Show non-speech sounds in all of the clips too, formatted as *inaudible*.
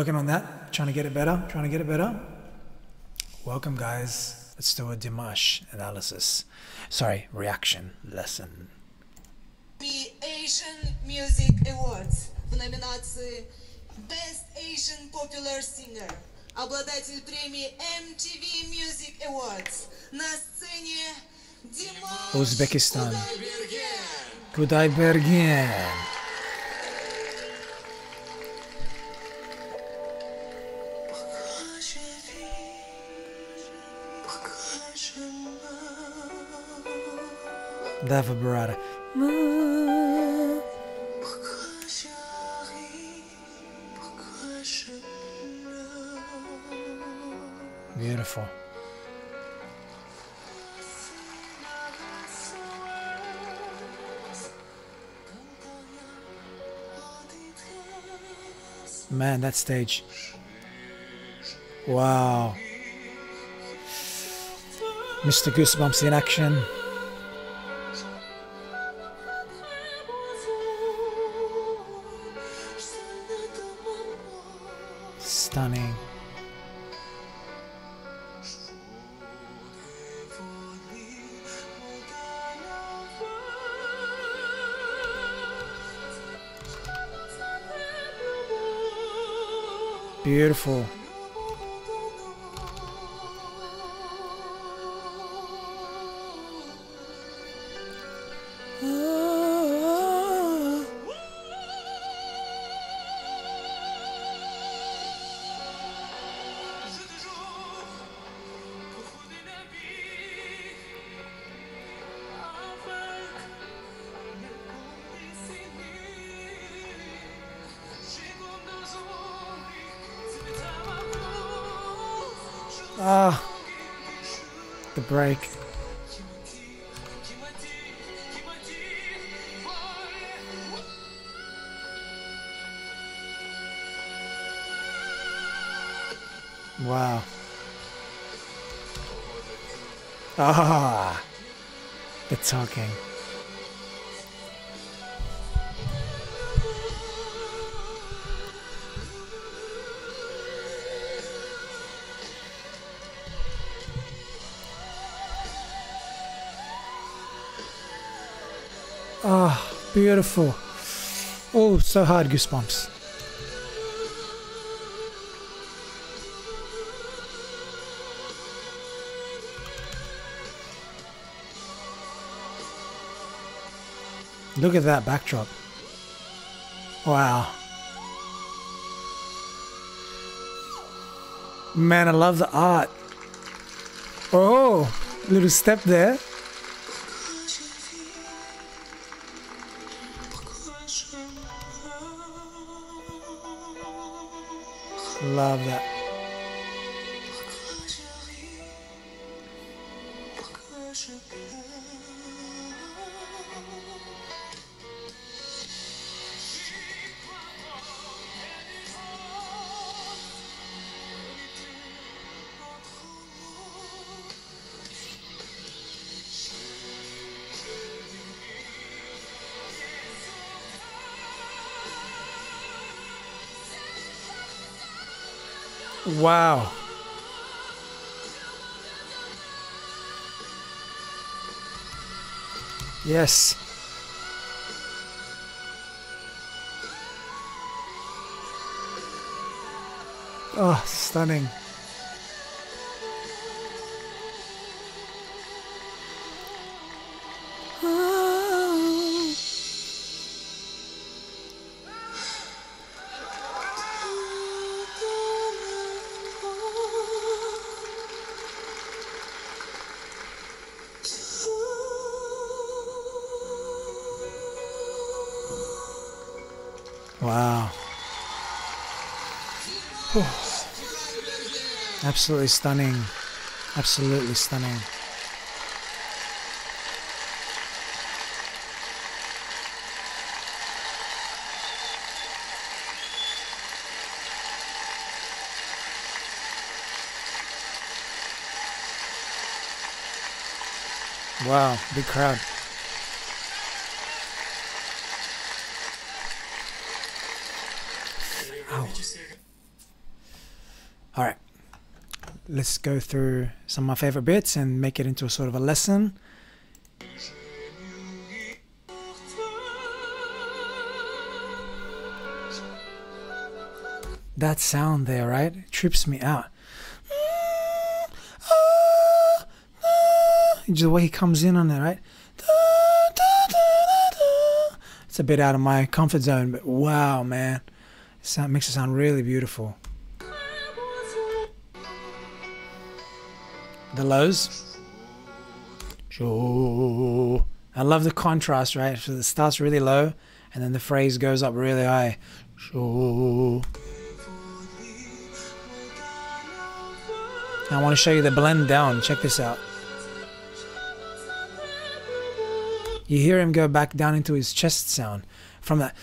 Working on that, trying to get it better, trying to get it better. Welcome, guys. Let's do a Dimash analysis. Sorry, reaction lesson. Asian Music Awards в номинации Best Asian Popular Singer. Обладатель премии MTV Music Awards. На сцене Димаш Узбекистан. Кудайберген. Kudaibergen. The vibrato. Beautiful. Man, that stage. Wow. Mr. Goosebumps in action. Stunning. Beautiful. Ah, the break. Wow. Ah, the talking. Ah, beautiful. Oh, so hard goosebumps. Look at that backdrop. Wow. Man, I love the art. Oh, little step there. Love that. Wow. Yes. Oh, stunning. Wow. Absolutely stunning. Absolutely stunning. Wow, big crowd. Ow. let's go through some of my favorite bits and make it into a sort of a lesson. That sound there, right? Trips me out. Just the way he comes in on it, right? It's a bit out of my comfort zone, but wow, man. Sound, makes it sound really beautiful. The lows. Sure. I love the contrast, right? So it starts really low and then the phrase goes up really high. Sure. I want to show you the blend down. Check this out. You hear him go back down into his chest sound from that.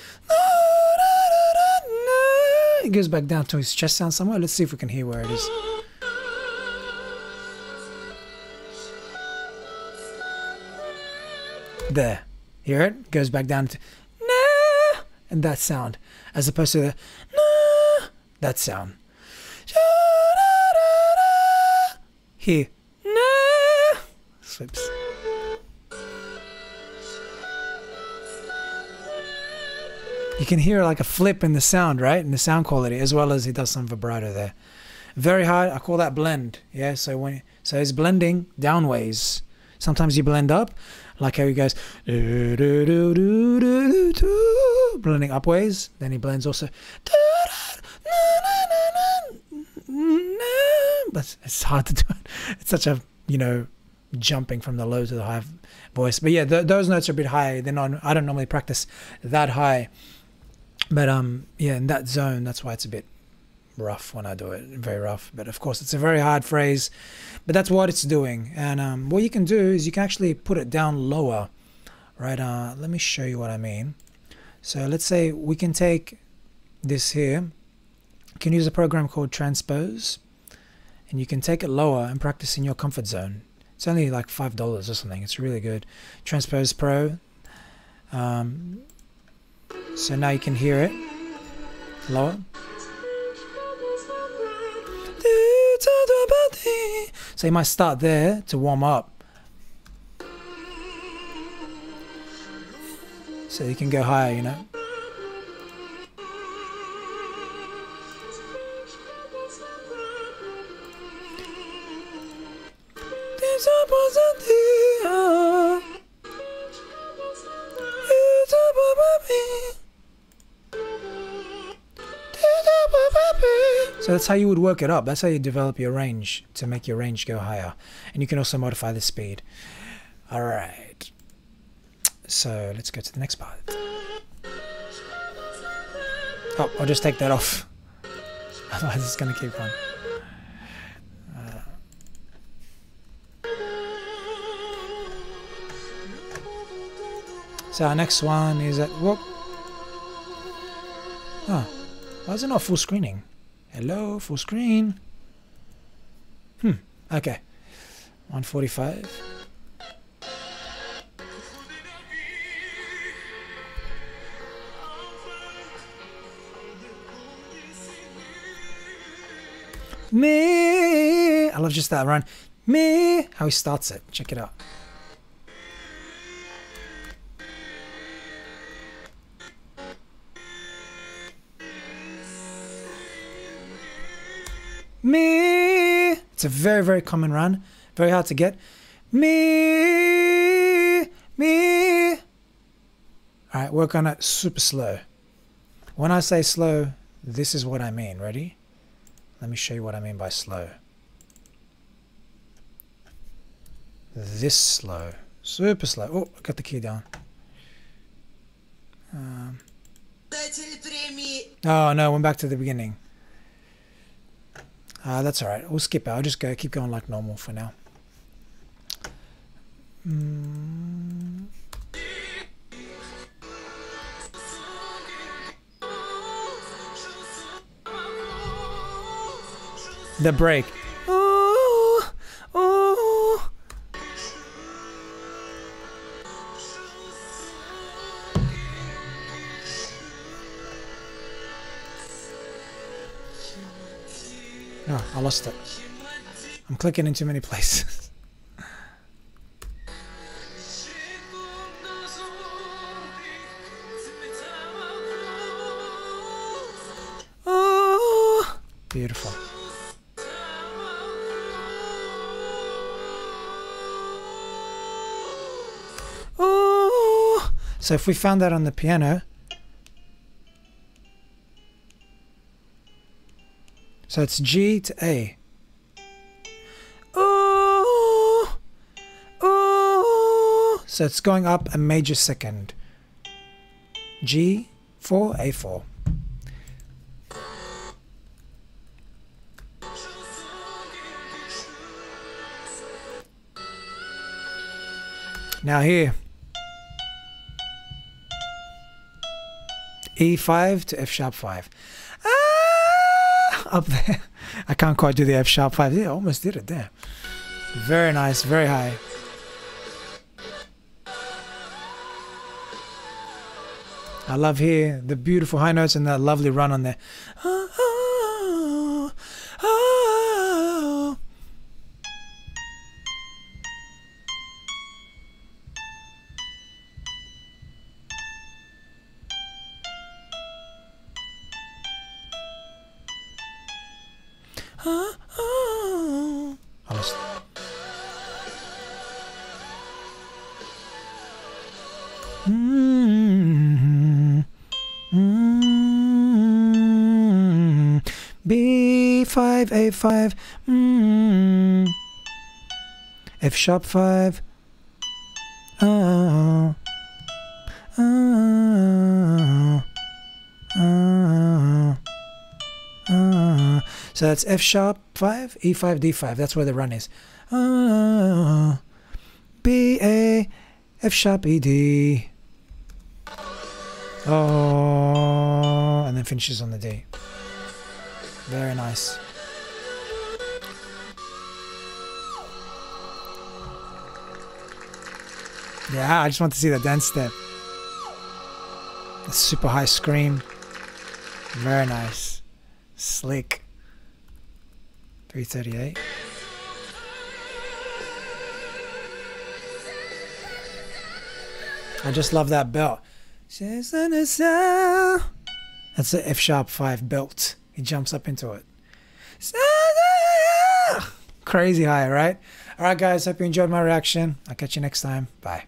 It goes back down to his chest sound somewhere. Let's see if we can hear where it is. There. Hear it? Goes back down to nah, and that sound, as opposed to the nah, that sound. Here, You can hear like a flip in the sound, right? In the sound quality, as well as he does some vibrato there. Very hard. I call that blend. Yeah. So when so it's blending downways. Sometimes you blend up, like how he goes blending upways. Then he blends also. But it's hard to do it. It's such a you know jumping from the low to the high voice. But yeah, th those notes are a bit high. They're not. I don't normally practice that high. But um, yeah, in that zone, that's why it's a bit rough when I do it. Very rough. But of course, it's a very hard phrase. But that's what it's doing. And um, what you can do is you can actually put it down lower, right? Uh, let me show you what I mean. So let's say we can take this here. You can use a program called Transpose, and you can take it lower and practice in your comfort zone. It's only like five dollars or something. It's really good. Transpose Pro. Um, so now you can hear it lower. So you might start there to warm up. So you can go higher, you know. So that's how you would work it up. That's how you develop your range to make your range go higher. And you can also modify the speed. All right. So let's go to the next part. Oh, I'll just take that off. *laughs* Otherwise it's going to keep on. Uh, so our next one is at... Whoop. Oh, why is it not full screening? Hello, full screen. Hmm, okay. 145. Me. I love just that run. Me. How he starts it. Check it out. It's a very, very common run. Very hard to get. Me. Me. All right, work on it super slow. When I say slow, this is what I mean. Ready? Let me show you what I mean by slow. This slow. Super slow. Oh, I got the key down. Um, oh, no, went back to the beginning. Uh, that's all right. We'll skip it. I'll just go keep going like normal for now. Mm. The break. Oh, I lost it. I'm clicking in too many places. oh, *laughs* beautiful. Oh, so if we found that on the piano, so it's G to A. Oh, oh, so it's going up a major second. G, 4, A4. Now here. E5 to F sharp 5. Ah, up there. *laughs* I can't quite do the F sharp 5. Yeah, almost did it there. Very nice, very high. I love here the beautiful high notes and that lovely run on there. Mm, mm, B5, A5, mm, F sharp 5. Oh, oh, oh, oh. So that's F sharp 5, E5, D5. That's where the run is. Oh, B, A, F sharp, E, D. Oh, and then finishes on the D. Very nice. Yeah, I just want to see the dance step. The super high scream. Very nice. Slick. 338. I just love that belt. That's the F sharp 5 belt. He jumps up into it. Crazy high, right? All right, guys. Hope you enjoyed my reaction. I'll catch you next time. Bye.